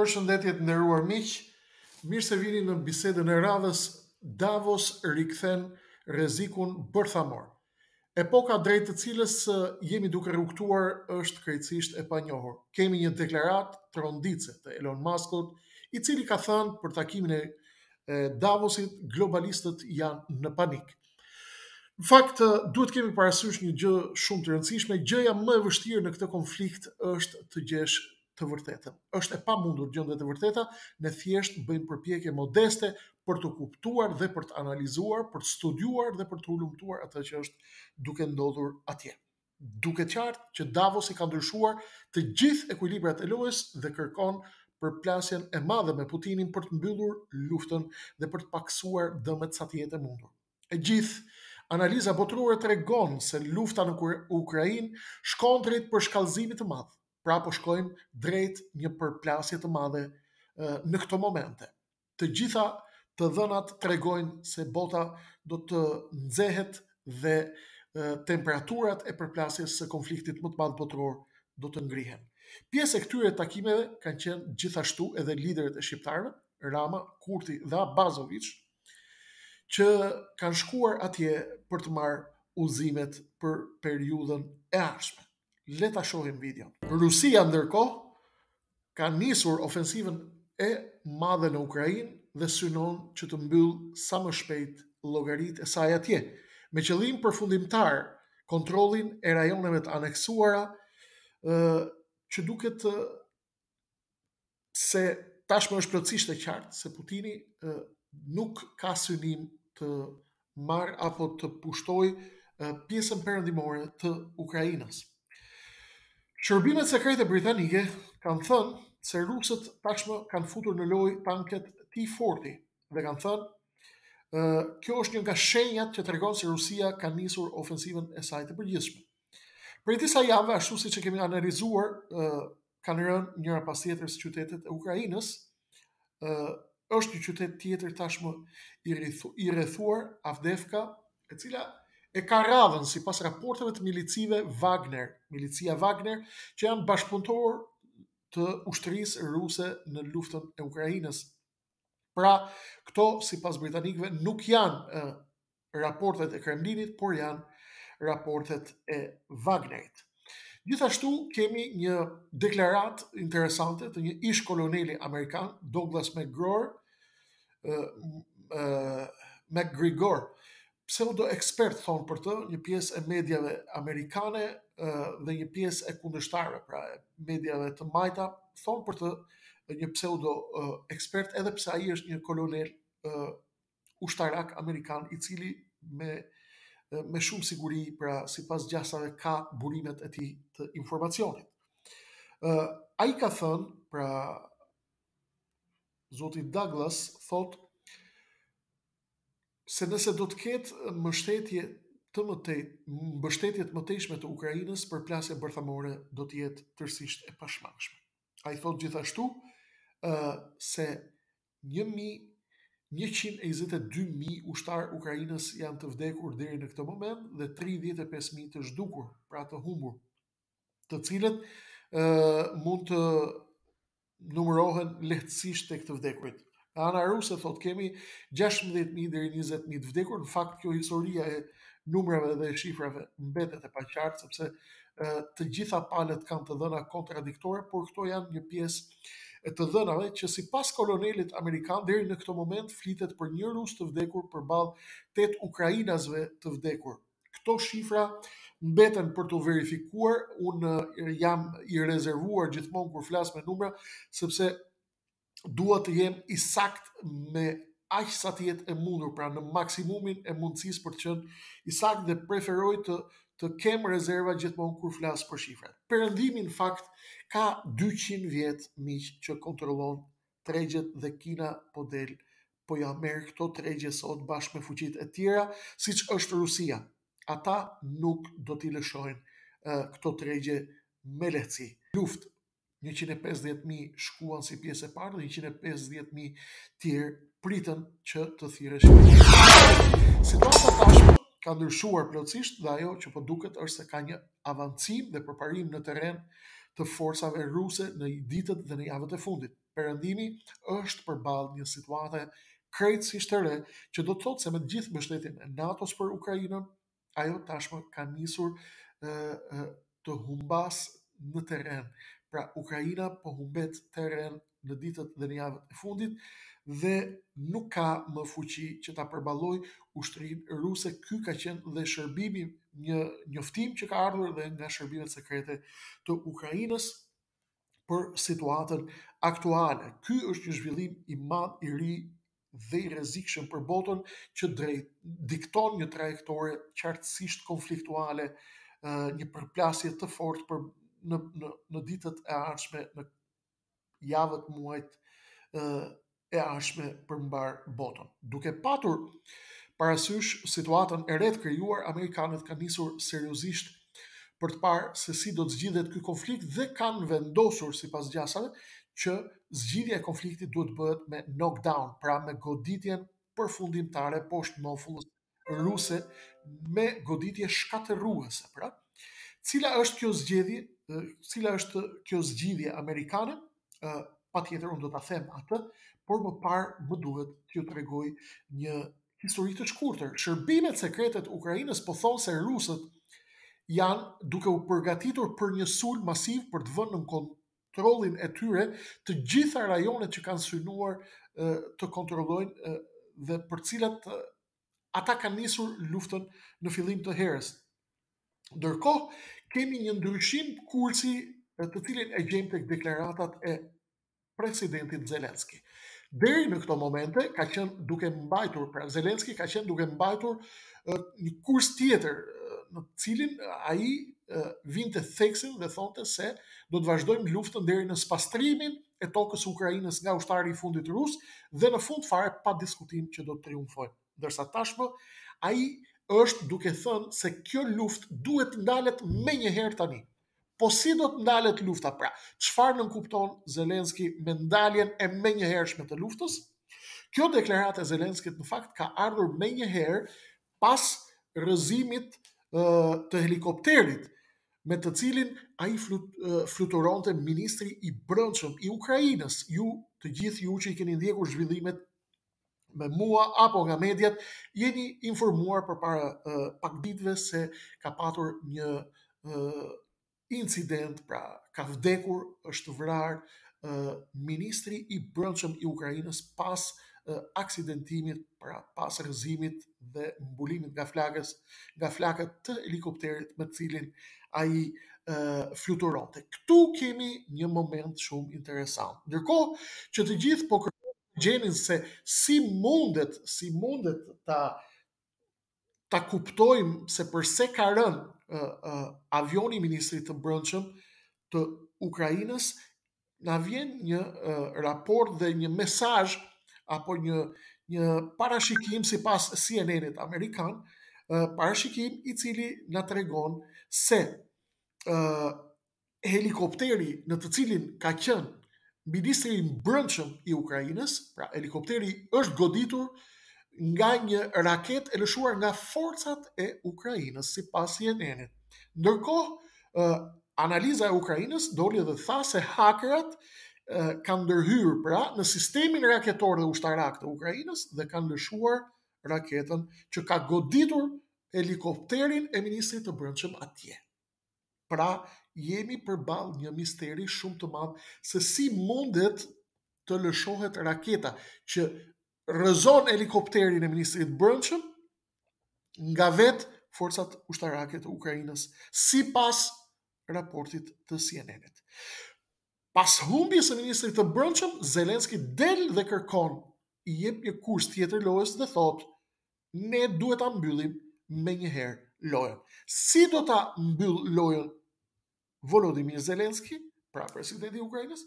Përshëndetje të nderuar miq, mirë se vini në bisedën e radhës, Davosi rikthen rrezikun bërthamor. Epoka drejt të cilës jemi duke rrugëtuar është krejtësisht e panjohur. Kemi një deklaratë tronditëse të Elon Muskut, i cili ka thënë për takimin e Davosit globalistët janë në panik. Në fakt, duhet të kemi parasysh një gjë shumë të rëndësishme, gjëja më e vështirë në këtë konflikt është të gjesh të vërtetën. Është e pamundur të gjendet e vërteta, ne thjesht bëjmë përpjekje modeste për të kuptuar dhe për të analizuar, për të studiuar dhe për të hulumtuar atë që është duke ndodhur atje. Duket qartë që Davosi ka ndryshuar të gjithë ekuilibrat e lojës dhe kërkon përplasjen e madhe me Putinin për të mbyllur luftën dhe për të paksuar dëmet sa të jetë e mundur. E gjithë analiza botërore tregon se lufta në Ukrainë shkon drejt përshkallëzimit të madh Pra po shkojmë drejt një përplasjeje të madhe në këto momente. Të gjitha të dhënat tregojnë se bota do të nxehet dhe temperaturat e përplasjes së konfliktit më të madh botëror do të ngrihen. Pjesë e këtyre takimeve kanë qenë gjithashtu edhe liderët e shqiptarëve, Rama, Kurti dhe Abazoviç, që kanë shkuar atje për të marrë udhëzimet për periudhën e ardhshme. Le ta shohim videon. Rusia ndërkohë ka nisur ofensivën e madhe në Ukrainë dhe synon që të mbyllë sa më shpejt llogaritë e saj atje, me qëllim përfundimtar kontrollin e rajoneve të aneksuara, ë, që duket se tashmë është plotësisht e qartë se Putini nuk ka synim të marrë apo të pushtojë pjesën perëndimore të Ukrainës. Shërbimet sekrete britanike kanë thënë se rusët tashmë kanë futur në lojë tanket ti forti dhe kanë thënë kjo është një nga shenjat që tregon se Rusia ka nisur ofensivën e saj të përgjithshme. Prej disa javëve ashtu siç e kemi analizuar, ë kanë rënë njëra pas tjetrës qytetet e Ukrainës, ë është një qytet tjetër tashmë i, rrethu, i rrethuar Avdevka, e cila e ka radhën sipas raporteve të milicive Wagner, milicia Wagner, që janë bashkëpunëtorë të ushtrisë ruse në luftën e Ukrainës. Pra, këto sipas britanikëve nuk janë raportet e Kremlinit, por janë raportet e Wagnerit. Gjithashtu kemi një deklaratë interesante të një ish koloneli amerikan, Douglas McGregor, McGregor, pseudo-ekspert thonë për të, një pjesë e mediave amerikane dhe një pjesë e kundërshtarëve, pra e mediave të majta, thonë për të një pseudo-ekspert, edhe pse ai është një kolonel ushtarak amerikan, i cili me, me shumë siguri, pra sipas gjasave, ka burimet e tij të informacionit. Ai ka thënë, pra, zoti Douglas, thotë, se nëse do të ketë mbështetje të mëtej, mbështetje të mëtejshme të Ukrainës, përplasja bërthamore do të jetë tërësisht e pashmangshme. Ai thotë gjithashtu uh, se 122.000 ushtarë ukrainas janë të vdekur deri në këtë moment dhe 35.000 të zhdukur, pra të humbur. të cilët ë mund të numërohen lehtësisht tek të vdekurit. Nga ana ruse thotë kemi 16000 deri 20000 të vdekur, në fakt kjo historia e numrave dhe shifrave mbetet e paqartë sepse të gjitha palët kanë të dhëna kontradiktore, por këto janë një pjesë e të dhënave që sipas kolonelit amerikan deri në këtë moment flitet për një rus të vdekur përballë 8 ukrainasve të vdekur Këto shifra mbeten për t'u verifikuar, unë jam i rezervuar gjithmonë kur flas me numra, sepse dua të jem i saktë me aq sa të jetë e mundur, pra në maksimumin e mundësisë për të qenë i saktë dhe preferoj të të kem rezerva gjithmonë kur flas për shifrat. Perëndimi në fakt ka 200 vjet miq që kontrollon tregjet dhe Kina po del po ia merr këto tregje sot bashkë me fuqitë e tjera, siç është Rusia. Ata nuk do t'i lëshojnë uh, këto tregje me lehtësi. Luftë, 150.000 shkuan si pjesë e parë dhe 150.000 të tjerë priten që të thirren. Situata tashmë ka ndryshuar plotësisht dhe ajo që po duket është se ka një avancim dhe përparim në terren të forcave ruse në ditët dhe në javët e fundit. Perëndimi është përballë një situate krejtësisht të re, që do të thotë se me të gjithë mbështetjen e NATO-s për Ukrainën, ajo tashmë ka nisur ë, ë, të humbasë në terren. Pra Ukraina po humbet terren në ditët dhe në javët e fundit dhe nuk ka më fuqi që ta përballojë ushtrinë ruse. Ky ka qenë dhe shërbimi një njoftim që ka ardhur dhe nga shërbimet sekrete të Ukrainës për situatën aktuale. Ky është një zhvillim i madh i ri dhe i rrezikshëm për botën që drejt dikton një trajektore qartësisht konfliktuale, një përplasje të fortë për në në në ditët e ardhshme në javët, muajt e ardhshme për mbarë botën. Duke patur parasysh situatën e re të krijuar, amerikanët kanë nisur seriozisht për të parë se si do të zgjidhet ky konflikt dhe kanë vendosur sipas gjasave që zgjidhja e konfliktit duhet të bëhet me knockdown, pra me goditjen përfundimtare poshtë nofullës ruse me goditje shkatërruese. Pra, cila është kjo zgjedhje, cila është kjo zgjidhje amerikane? Patjetër unë do ta them atë, por më parë më duhet t'ju tregoj një histori të shkurtër. Shërbimet sekrete të Ukrainës po thonë se rusët janë duke u përgatitur për një sulm masiv për të vënë në kontrollin e tyre të gjitha rajonet që kanë synuar të kontrollojnë dhe për të cilat ata kanë nisur luftën në fillim të herës. Ndërkohë, kemi një ndryshim kursi të cilin e gjejmë te deklaratat e presidentit Zelenski. Deri në këto momente, ka qenë duke mbajtur, pra Zelenski ka qenë duke mbajtur një kurs tjetër në të cilin ai vinte theksin dhe thonte se do të vazhdojmë luftën deri në spastrimin e tokës së Ukrainës nga ushtari i fundit rus dhe në fund fare pa diskutim që do të triumfojmë. Ndërsa tashmë ai është duke thënë se kjo luftë duhet të ndalet menjëherë tani. Po si do të ndalet lufta pra? Çfarë nënkupton Zelenski me ndaljen e menjëhershme të luftës? Kjo deklaratë e Zelenskit në fakt ka ardhur menjëherë pas rrëzimit të helikopterit me të cilin ai flut, fluturonte ministri i brendshëm i Ukrainës. Ju të gjithë ju që i keni ndjekur zhvillimet me mua apo nga mediat, jeni informuar përpara uh, pak ditëve se ka patur një uh, incident, pra ka vdekur, është vrarë uh, ministri i brendshëm i Ukrainës pas uh, aksidentimit, pra pas rrëzimit dhe mbulimit nga flakës, nga flakët të helikopterit me të cilin ai uh, fluturonte. Këtu kemi një moment shumë interesant. Ndërkohë që të gjithë po kërkojnë të gjejnë se si mundet, si mundet ta ta kuptojmë se përse ka rënë uh, uh, avioni i ministrit të brendshëm të Ukrainës, na vjen një uh, raport dhe një mesazh apo një një parashikim sipas CNN-it amerikan, uh, parashikim i cili na tregon se uh, helikopteri në të cilin ka qenë ministri i brendshëm i Ukrainës, pra helikopteri është goditur nga një raketë e lëshuar nga forcat e Ukrainës, sipas CNN-it. Ndërkohë, uh, analiza e Ukrainës doli edhe tha se hakerat uh, kanë ndërhyrë pra në sistemin raketor dhe ushtarak të Ukrainës dhe kanë lëshuar raketën që ka goditur helikopterin e ministrit të brendshëm atje. Pra, jemi përballë një misteri shumë të madh se si mundet të lëshohet raketa që rrëzon helikopterin e ministrit të Brendshëm nga vetë forcat ushtarake të Ukrainës, sipas raportit të CNN-it. Pas humbjes së ministrit të Brendshëm, Zelenski del dhe kërkon i jep një kurs tjetër lojës dhe thotë ne duhet ta mbyllim menjëherë lojën. Si do ta mbyllë lojën Volodymyr Zelensky, pra presidenti i Ukrainës?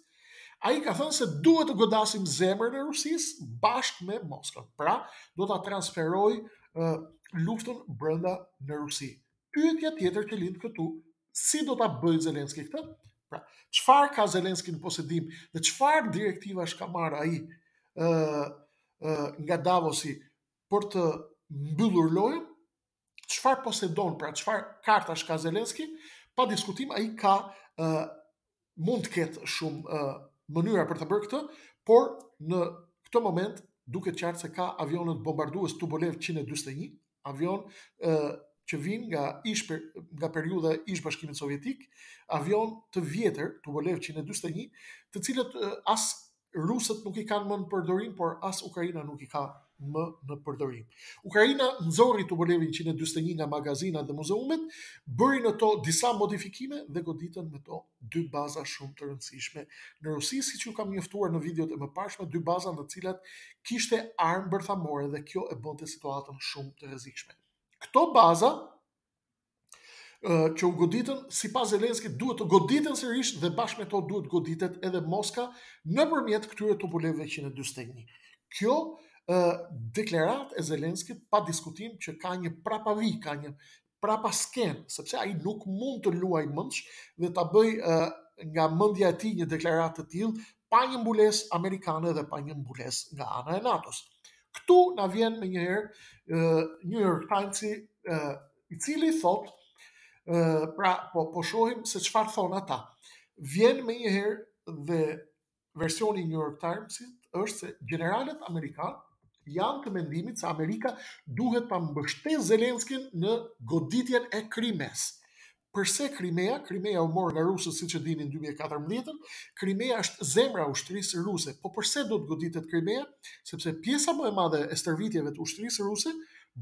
Ai ka thënë se duhet të godasim zemrën e Rusisë bashkë me Moskën. Pra, do ta transferojë uh, luftën brenda në Rusi. Pyetja tjetër që lind këtu, si do ta bëjë Zelensky këtë? Pra, çfarë ka Zelensky në posedim dhe çfarë direktivash ka marrë ai uh, uh, nga Davosi për të mbyllur lojën, çfarë posedon, pra çfarë kartash ka Zelenski, pa diskutim ai ka ë uh, mund të ketë shumë ë uh, mënyra për ta bërë këtë, por në këtë moment duket qartë se ka avionët bombardues Tupolev 141, avionë ë uh, që vijnë nga ish per, nga periudha e ish bashkimit sovjetik, avionë të vjetër Tupolev 141, të cilët uh, as rusët nuk i kanë më në përdorim, por as Ukraina nuk i ka më në përdorim. Ukraina nxorri Tupolevin 141 nga magazinat dhe muzeumet, bëri në to disa modifikime dhe goditën me to dy baza shumë të rëndësishme në Rusi, siç ju kam njoftuar në videot e mëparshme, dy baza në cilat kishte armë bërthamore dhe kjo e bënte situatën shumë të rrezikshme. Këto baza që u goditën, sipas Zelenskit, duhet të goditen sërish dhe bashkë me to duhet të goditet edhe Moska nëpërmjet këtyre Tupolevëve 141. Kjo deklaratë e Zelenskit pa diskutim që ka një prapavijë, ka një prapaskenë, sepse ai nuk mund të luajë mendsh dhe ta bëjë nga mendja e tij një deklaratë të tillë pa një mbulesë amerikane dhe pa një mbulesë nga ana e NATO-s. Këtu na vjen menjëherë New York Times i cili thotë, pra po, po shohim se çfarë thonë ata. Vjen menjëherë dhe versioni i New York Timesit është se gjeneralët amerikanë janë të mendimit se Amerika duhet ta mbështesë Zelenskin në goditjen e Krimesë. Përse Krimea? Krimea u mor nga rusët siç e dini në dy mijë e katërmbëdhjetën. Krimea është zemra e ushtrisë ruse. Po përse do të goditet Krimea? Sepse pjesa më e madhe e stërvitjeve të ushtrisë ruse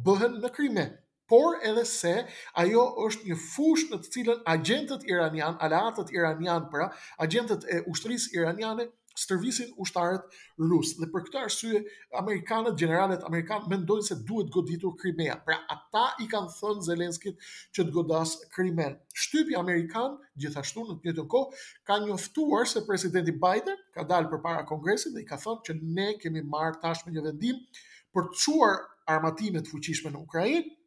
bëhen në Krime. Por edhe se ajo është një fushë në të cilën agjentët iranianë, aleatët iranianë, pra agjentët e ushtrisë iraniane stërvisin ushtarët rusë. Dhe për këtë arsye, amerikanët, gjeneralët amerikanë, mendojnë se duhet goditur Krimea. Pra, ata i kanë thënë Zelenskit që të godasë Krimenë. Shtypi amerikan, gjithashtu në të njëjtën kohë, ka njoftuar se presidenti Biden ka dalë përpara kongresit dhe i ka thënë që ne kemi marrë tashmë një vendim për të çuar armatime të fuqishme në Ukrainë,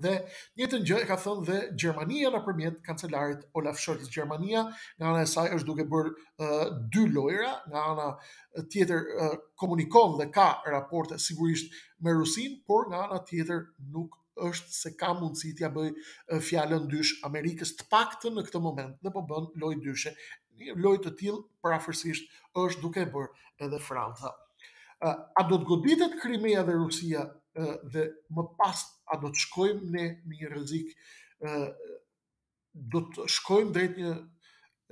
Dhe të njëjtën gjë e ka thënë dhe Gjermania nëpërmjet kancelarit Olaf Scholz. Gjermania nga ana e saj është duke bërë uh, dy lojra, nga ana tjetër uh, komunikon dhe ka raporte sigurisht me Rusinë, por nga ana tjetër nuk është se ka mundësi t'ia bëjë fjalën dysh Amerikës të paktën në këtë moment dhe po bën lojë dyshe Një lojë të tillë prafërsisht është duke bërë edhe Franca. A do të goditet Krimea dhe Rusia dhe më pas a do të shkojmë ne në një rrezik do të shkojmë drejt një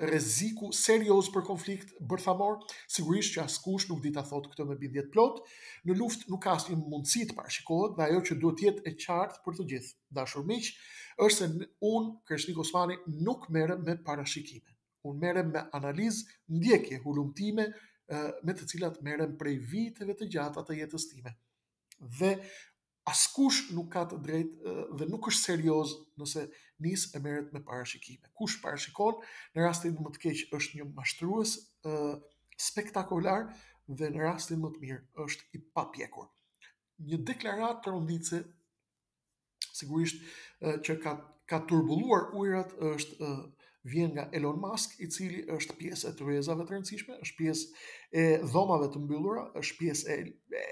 rreziku serioz për konflikt bërthamor, sigurisht që askush nuk di ta thotë këtë me bindje të plotë. Në luftë nuk ka asnjë mundësi të parashikohet dhe ajo që duhet të jetë e qartë për të gjithë. Dashur miq, është se unë, Kreshnik Osmani, nuk merrem me parashikime. Unë merrem me analizë, ndjekje, hulumtime, me të cilat merrem prej viteve të gjata të jetës time. Dhe askush nuk ka të drejtë dhe nuk është serioz nëse nis e merret me parashikime. Kush parashikon në rastin më të keq është një mashtrues ë spektakolar dhe në rastin më të mirë është i papjekur. Një deklaratë tronditëse sigurisht që ka ka turbulluar ujërat është vjen nga Elon Musk, i cili është pjesë e tryezave të rëndësishme, është pjesë e dhomave të mbyllura, është pjesë e e,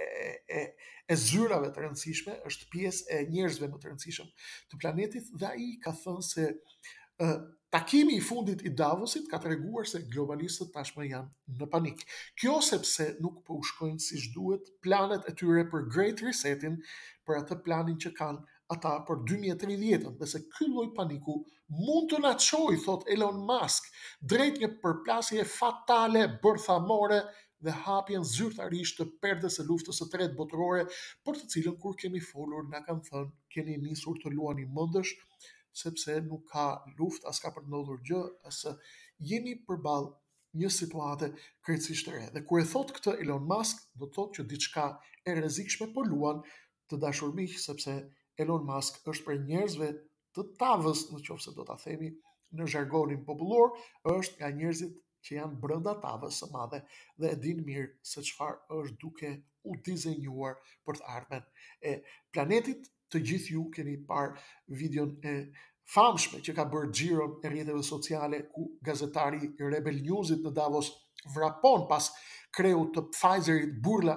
e, e zyrave të rëndësishme, është pjesë e njerëzve më të rëndësishëm të planetit dhe ai ka thënë se Takimi i fundit i Davosit ka treguar se globalistët tashmë janë në panik. Kjo sepse nuk po u shkojnë siç duhet planet e tyre për Great Reset-in, për atë planin që kanë ata për dy mijë e tridhjetën dhe se ky lloj paniku mund të na çojë, thotë Elon Musk, drejt një përplasjeje fatale bërthamore dhe hapjen zyrtarisht të perdës së Luftës së Tretë Botërore, për të cilën kur kemi folur na kanë thënë keni nisur të luani mendsh, sepse nuk ka luftë, as ka për të ndodhur gjë, as jemi përballë një situate krejtësisht e re. Dhe kur e thotë këtë Elon Musk, do të thotë që diçka e rrezikshme po luan të dashur miq, sepse Elon Musk është prej njerëzve të tavës, në qoftë se do ta themi në zhargonin popullor, është nga njerëzit që janë brenda tavës së madhe dhe e dinë mirë se çfarë është duke u dizenjuar për të ardhmen e planetit. Të gjithë ju keni parë videon e famshme që ka bërë xhiron e rrjeteve sociale ku gazetari i Rebel Newsit në Davos vrapon pas kreut të Pfizerit Burla,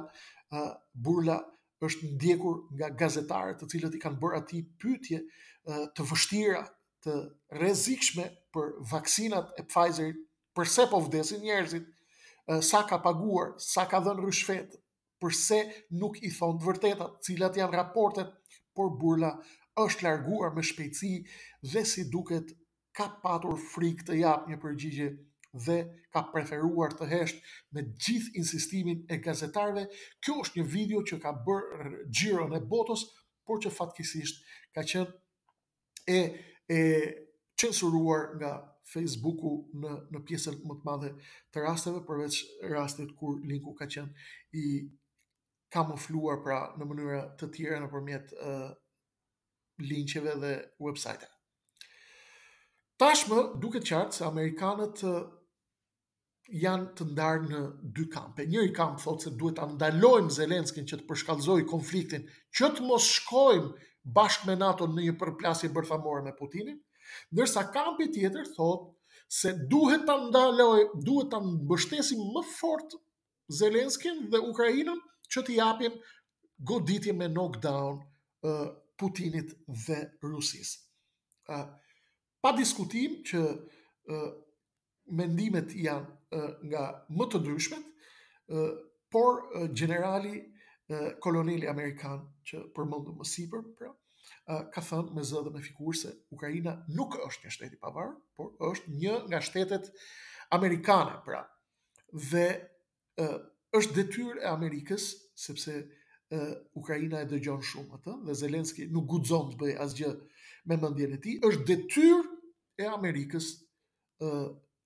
uh, Burla është ndjekur nga gazetarët të cilët i kanë bërë atij pyetje uh, të vështira të rrezikshme për vaksinat e Pfizerit, përse po vdesin njerëzit, sa ka paguar, sa ka dhënë ryshfet, përse nuk i thonë të vërtetat, cilat janë raportet, por Burla është larguar me shpejtësi dhe si duket ka patur frikë të japë një përgjigje dhe ka preferuar të heshtë me gjithë insistimin e gazetarëve. Kjo është një video që ka bërë xhiron e botës, por që fatkeqësisht ka qenë e e censuruar nga Facebooku në në pjesën më të madhe të rasteve përveç rastit kur linku ka qenë i kamufluar pra në mënyra të tjera nëpërmjet uh, linqeve dhe websiteve. Tashmë duket qartë se amerikanët janë të ndarë në dy kampe. Njëri kamp thotë se duhet ta ndalojmë Zelenskin që të përshkallëzojë konfliktin, që të mos shkojmë bashkë me NATO në një përplasje bërthamore me Putinin, ndërsa kampi tjetër thotë se duhet ta ndaloj, duhet ta mbështesim më fort Zelenskin dhe Ukrainën që t'i japim goditje me knockdown uh, Putinit dhe Rusisë. Uh, pa diskutim që uh, mendimet janë nga më të ndryshmet, por gjenerali koloneli amerikan që përmendëm më sipër, pra, ka thënë me zë dhe me figurë se Ukraina nuk është një shtet i pavarur, por është një nga shtetet amerikane, pra. Dhe ë është detyrë e Amerikës, sepse ë Ukraina e dëgjon shumë atë dhe Zelenski nuk guxon të bëj asgjë me mendjen e tij, është detyrë e Amerikës ë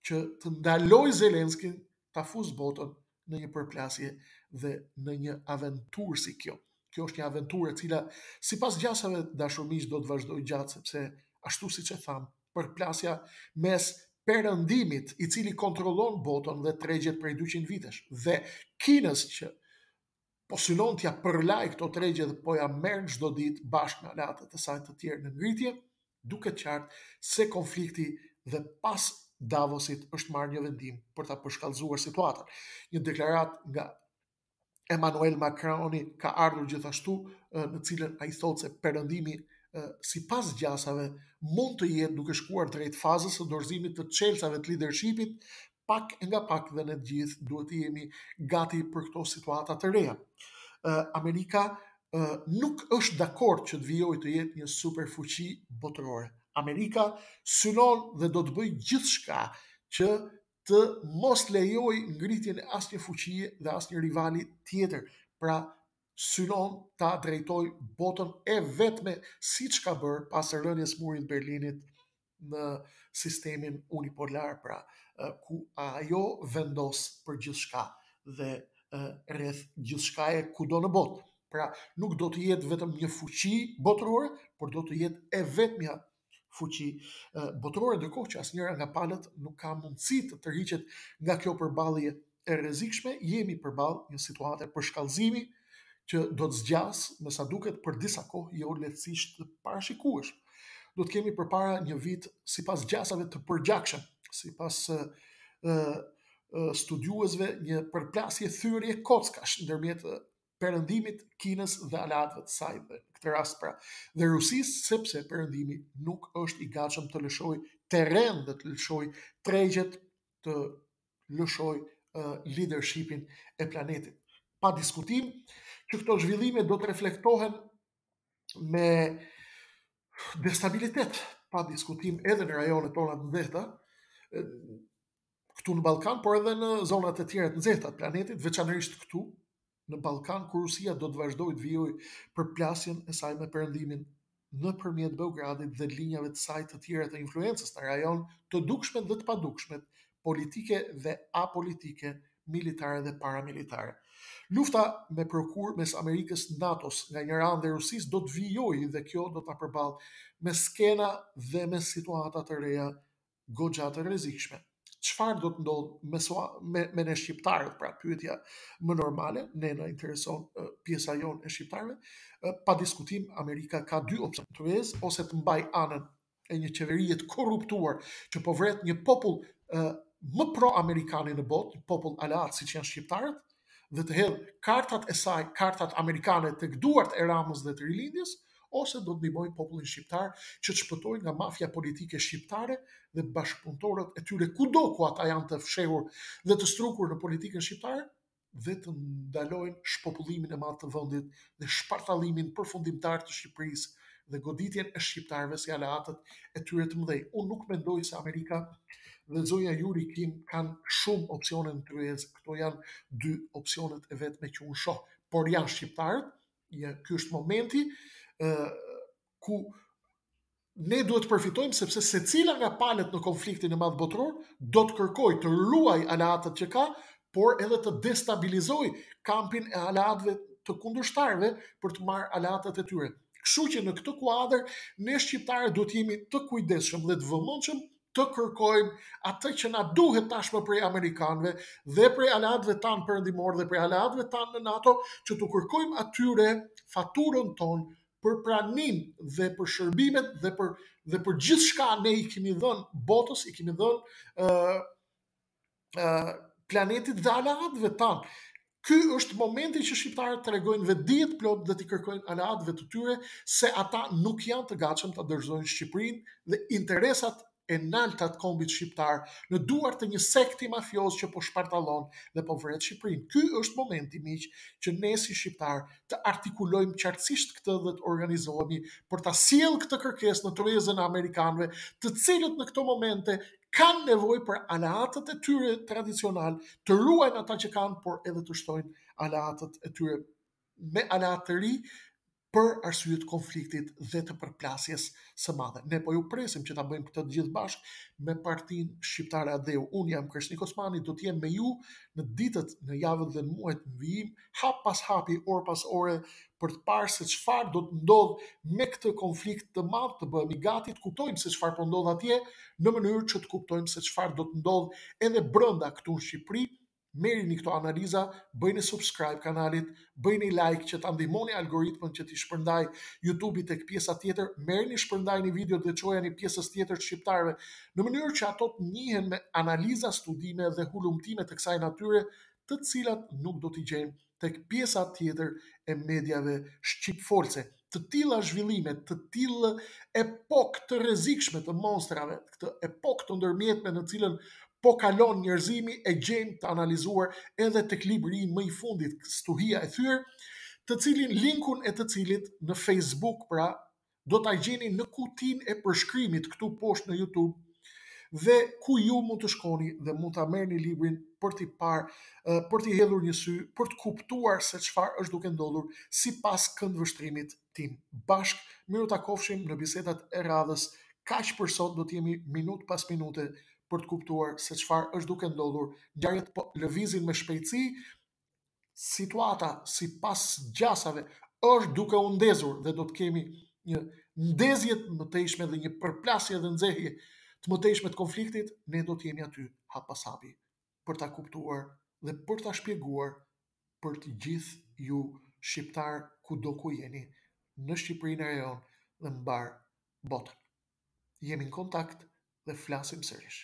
që të ndaloj Zelenskin ta fus botën në një përplasje dhe në një aventurë si kjo. Kjo është një aventurë e cila sipas gjasave dashur miq do të vazhdojë gjatë sepse ashtu siç e thamë përplasja mes Perëndimit, i cili kontrollon botën dhe tregjet prej 200 vitesh, dhe Kinës që po synon t'ja përlaj këto tregje dhe po ja merr çdo ditë bashkë me aleatët e saj të tjerë në ngritje, duket qartë se konflikti dhe pas Davosit është marrë një vendim për ta përshkallëzuar situatën. Një deklaratë nga Emmanuel Macroni ka ardhur gjithashtu në të cilën ai thotë se perëndimi sipas gjasave mund të jetë duke shkuar drejt fazës së dorëzimit të çelësave të lidershipit, pak nga pak dhe ne të gjithë duhet të jemi gati për këto situata të reja. Amerika nuk është dakord që të vijojë të jetë një superfuqi botërore. Amerika synon dhe do të bëjë gjithçka që të mos lejoj ngritjen e asnjë fuqie dhe asnjë rivali tjetër. Pra, synon ta drejtoj botën e vetme siç ka bërë pas rënies murit Berlinit në sistemin unipolar, pra, ku ajo vendos për gjithçka dhe rreth gjithçkaje kudo në botë. Pra, nuk do të jetë vetëm një fuqi botërore, por do të jetë e vetmja fuqi botërore, ndërkohë që asnjëra nga palët nuk ka mundësi të tërhiqet nga kjo përballje e rrezikshme, jemi përballë një situate përshkallëzimi që do të zgjasë, me sa duket, për disa kohë jo lehtësisht të parashikueshme. Do të kemi përpara një vit sipas gjasave të përgjakshëm, sipas ë studiuesve një përplasje thyrje kockash ndërmjet Perëndimit, Kinës dhe aleatëve të saj, në këtë rast pra, dhe Rusisë, sepse Perëndimi nuk është i gatshëm të lëshoj terren dhe të lëshoj tregjet të lëshoj uh, leadershipin e planetit. Pa diskutim që këto zhvillime do të reflektohen me destabilitet pa diskutim edhe në rajonet tona të nxehta, këtu në Ballkan, por edhe në zonat e tjera të nxehta të planetit, veçanërisht këtu në Ballkan, ku Rusia do të vazhdojë të vijojë përplasjen e saj me perëndimin nëpërmjet Beogradit dhe linjave të saj të tjera të influencës në rajon të dukshmet dhe të padukshmet, politike dhe apolitike, militare dhe paramilitare. Lufta me prokurë mes Amerikës NATO-s nga njëra anë dhe Rusisë do të vijojë dhe kjo do të na përballë me skena dhe me situata të reja goxha të rrezikshme. Çfarë do të ndodhë me me, me ne shqiptarët, pra pyetja më normale, ne na intereson uh, pjesa jonë e shqiptarëve. Uh, pa diskutim Amerika ka dy opsione, të vez ose të mbajë anën e një qeverie të korruptuar që po vret një popull uh, më pro-amerikan në botë, një popull aleat siç janë shqiptarët, dhe të hedhë kartat e saj, kartat amerikane tek duart e Ramës dhe të Rilindjes, ose do të ndihmojë popullin shqiptar që të shpëtojë nga mafia politike shqiptare dhe bashkëpunëtorët e tyre kudo ku ata janë të fshehur dhe të strukur në politikën shqiptare dhe të ndalojnë shpopullimin e madh të vendit dhe shpartallimin përfundimtar të Shqipërisë dhe goditjen e shqiptarëve si aleatët e tyre të mëdhenj. Unë nuk mendoj se Amerika dhe zonja Juri Kim kanë shumë opsione në tryezë Këto janë dy opsionet e vetme që unë shoh. Por janë shqiptarët, ja, ky është momenti ë ku ne duhet të përfitojmë sepse secila nga palët në konfliktin e madh botëror do të kërkojë të ruajë aleatët që ka, por edhe të destabilizojë kampin e aleatëve të kundërshtarëve për të marrë aleatët e tyre. Kështu që në këtë kuadër ne shqiptarët duhet të jemi të kujdesshëm dhe të vëmendshëm të kërkojmë atë që na duhet tashmë prej amerikanëve dhe prej aleatëve tanë perëndimorë dhe prej aleatëve tanë në NATO, që t'u kërkojmë atyre faturën tonë për pranim dhe për shërbimet dhe për dhe për gjithçka ne i kemi dhënë botës, i kemi dhënë ë uh, planetit dhe aleatëve tanë. Ky është momenti që shqiptarët të tregojnë vetëdije të plotë dhe t'i kërkojnë aleatëve të tyre se ata nuk janë të gatshëm ta dorëzojnë Shqipërinë dhe interesat e nalta të kombit shqiptar në duar të një sekti mafioz që po shpartallon dhe po vret Shqipërinë. Ky është momenti miq që ne si shqiptarë të artikulojmë qartësisht këtë dhe të organizohemi për ta sjellë këtë kërkesë në tryezën e amerikanëve, të cilët në këto momente kanë nevojë për aleatët e tyre tradicionalë, të ruajnë ata që kanë, por edhe të shtojnë aleatët e tyre me aleatë të rinj për arsye të konfliktit dhe të përplasjes së madhe. Ne po ju presim që ta bëjmë këtë të gjithë bashkë me partinë shqiptare Adeu. Unë jam Kreshnik Osmani, do të jem me ju në ditët, në javët dhe në muajt në vijim hap pas hapi, orë pas ore, për të parë se çfarë do të ndodhë me këtë konflikt të madh, të bëhemi gati të kuptojmë se çfarë po ndodh atje, në mënyrë që të kuptojmë se çfarë do të ndodhë edhe brenda këtu në Shqipëri. Merrini këto analiza, bëjni subscribe kanalit, bëjni like që ta ndihmoni algoritmën që t'i shpërndajë YouTube-i tek pjesa tjetër, merrini shpërndajni videot dhe çojani pjesës tjetër të shqiptarëve, në mënyrë që ato të njihen me analiza, studime dhe hulumtime të kësaj natyre, të cilat nuk do t'i gjejmë tek pjesa tjetër e mediave shqipfolëse. Të tilla zhvillime, të tillë epokë të rrezikshme të monstrave, këtë epokë të ndërmjetme në të cilën po kalon njerëzimi e gjejmë të analizuar edhe tek libri më i fundit Stuhia e thyer, të cilin linkun e të cilit në Facebook, pra do ta gjeni në kutinë e përshkrimit këtu poshtë në YouTube dhe ku ju mund të shkoni dhe mund ta merrni librin për t'i parë, për t'i hedhur një sy, për të kuptuar se çfarë është duke ndodhur sipas këndvështrimit tim. Bashkë, mirutakofshim në bisedat e radhës. Kaq për sot do të jemi minutë pas minute për të kuptuar se çfarë është duke ndodhur. Ngjarjet po lëvizin me shpejtësi Situata sipas gjasave është duke u ndezur dhe do të kemi një ndezje të mëtejshme dhe një përplasje dhe nxehje të mëtejshme të konfliktit, ne do të jemi aty hap pas hapi për ta kuptuar dhe për ta shpjeguar për të gjithë ju shqiptarë kudo ku jeni në Shqipëri, në rajon dhe mbarë botën. Jemi në kontakt dhe flasim sërish.